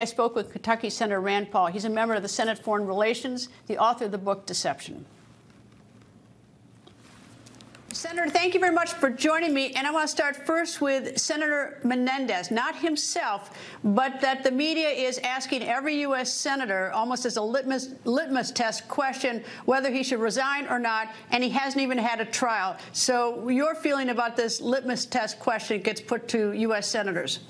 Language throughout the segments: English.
I spoke with Kentucky Senator Rand Paul. He's a member of the Senate Foreign Relations, the author of the book Deception. Senator, thank you very much for joining me. And I want to start first with Senator Menendez, not himself, but that the media is asking every U.S. senator, almost as a litmus, litmus test question, whether he should resign or not, and he hasn't even had a trial. So your feeling about this litmus test question gets put to U.S. senators.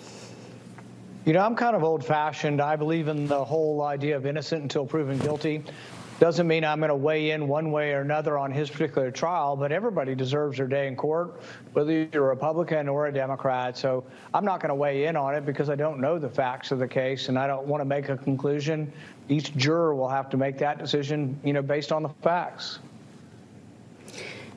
You know, I'm kind of old fashioned. I believe in the whole idea of innocent until proven guilty. Doesn't mean I'm going to weigh in one way or another on his particular trial, but everybody deserves their day in court, whether you're a Republican or a Democrat. So I'm not going to weigh in on it because I don't know the facts of the case and I don't want to make a conclusion. Each juror will have to make that decision, you know, based on the facts.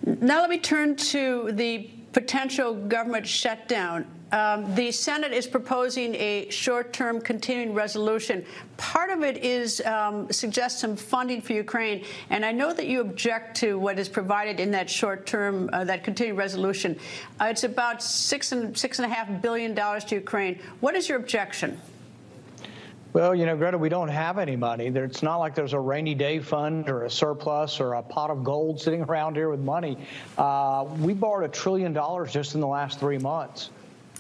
Now let me turn to the potential government shutdown. Um, the Senate is proposing a short-term continuing resolution. Part of it is um, suggests some funding for Ukraine, and I know that you object to what is provided in that short-term, uh, that continuing resolution. Uh, it's about six and six and a half billion dollars to Ukraine. What is your objection? Well, you know, Greta, we don't have any money. It's not like there's a rainy day fund or a surplus or a pot of gold sitting around here with money. Uh, we borrowed a trillion dollars just in the last three months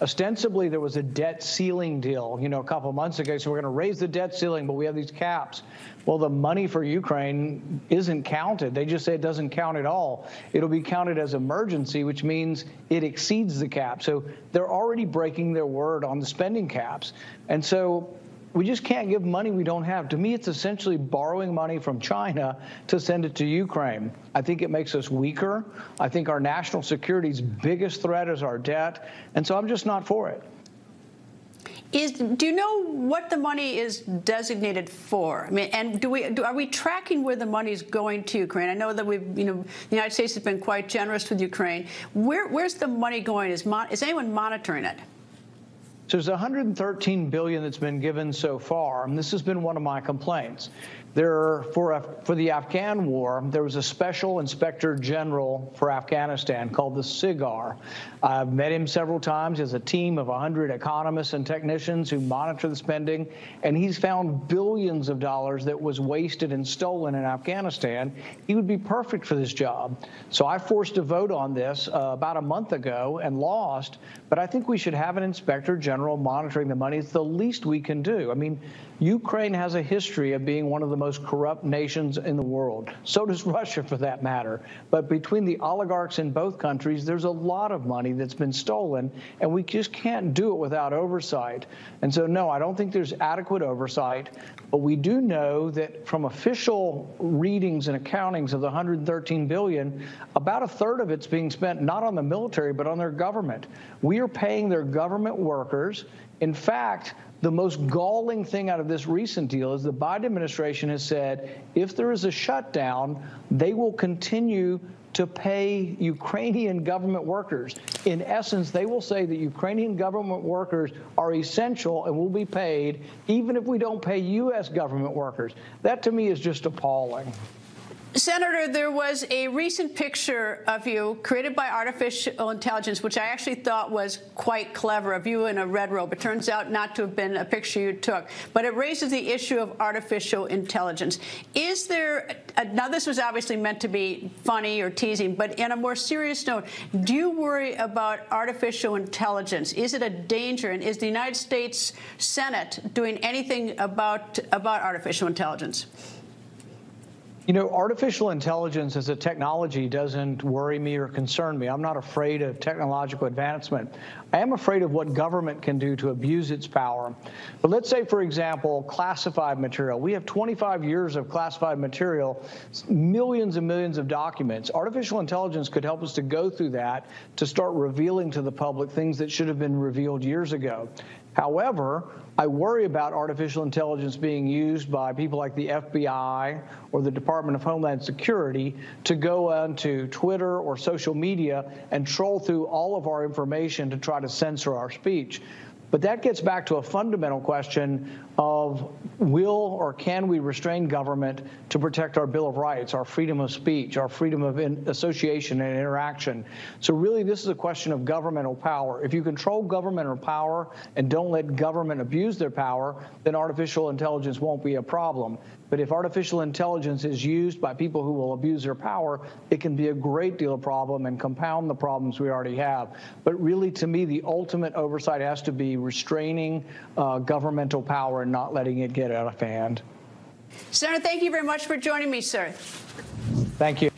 ostensibly there was a debt ceiling deal, you know, a couple months ago. So we're going to raise the debt ceiling, but we have these caps. Well, the money for Ukraine isn't counted. They just say it doesn't count at all. It'll be counted as emergency, which means it exceeds the cap. So they're already breaking their word on the spending caps. And so we just can't give money we don't have. To me, it's essentially borrowing money from China to send it to Ukraine. I think it makes us weaker. I think our national security's biggest threat is our debt. And so I'm just not for it. Is, do you know what the money is designated for? I mean, and do we do, are we tracking where the money is going to Ukraine? I know that we've, you know, the United States has been quite generous with Ukraine. Where, where's the money going? Is, is anyone monitoring it? So there's 113 billion that's been given so far, and this has been one of my complaints. There, for, for the Afghan war, there was a special inspector general for Afghanistan called the SIGAR. I've met him several times. He has a team of 100 economists and technicians who monitor the spending, and he's found billions of dollars that was wasted and stolen in Afghanistan. He would be perfect for this job. So I forced a vote on this uh, about a month ago and lost, but I think we should have an inspector general monitoring the money. It's the least we can do. I mean, Ukraine has a history of being one of the most corrupt nations in the world. So does Russia, for that matter. But between the oligarchs in both countries, there's a lot of money that's been stolen, and we just can't do it without oversight. And so, no, I don't think there's adequate oversight. But we do know that from official readings and accountings of the 113 billion, about a third of it's being spent not on the military, but on their government. We are paying their government workers. In fact, the most galling thing out of this recent deal is the Biden administration has said if there is a shutdown, they will continue to pay Ukrainian government workers. In essence, they will say that Ukrainian government workers are essential and will be paid even if we don't pay U.S. government workers. That to me is just appalling. Senator, there was a recent picture of you created by artificial intelligence, which I actually thought was quite clever, of you in a red robe. It turns out not to have been a picture you took, but it raises the issue of artificial intelligence. Is there, uh, now this was obviously meant to be funny or teasing, but in a more serious note, do you worry about artificial intelligence? Is it a danger, and is the United States Senate doing anything about, about artificial intelligence? You know, artificial intelligence as a technology doesn't worry me or concern me. I'm not afraid of technological advancement. I am afraid of what government can do to abuse its power. But let's say, for example, classified material. We have 25 years of classified material, millions and millions of documents. Artificial intelligence could help us to go through that to start revealing to the public things that should have been revealed years ago. However, I worry about artificial intelligence being used by people like the FBI or the Department of Homeland Security to go onto Twitter or social media and troll through all of our information to try to censor our speech. But that gets back to a fundamental question. of will or can we restrain government to protect our Bill of Rights, our freedom of speech, our freedom of association and interaction. So really, this is a question of governmental power. If you control governmental power and don't let government abuse their power, then artificial intelligence won't be a problem. But if artificial intelligence is used by people who will abuse their power, it can be a great deal of problem and compound the problems we already have. But really, to me, the ultimate oversight has to be restraining uh, governmental power and not letting it get out of hand. Senator, thank you very much for joining me, sir. Thank you.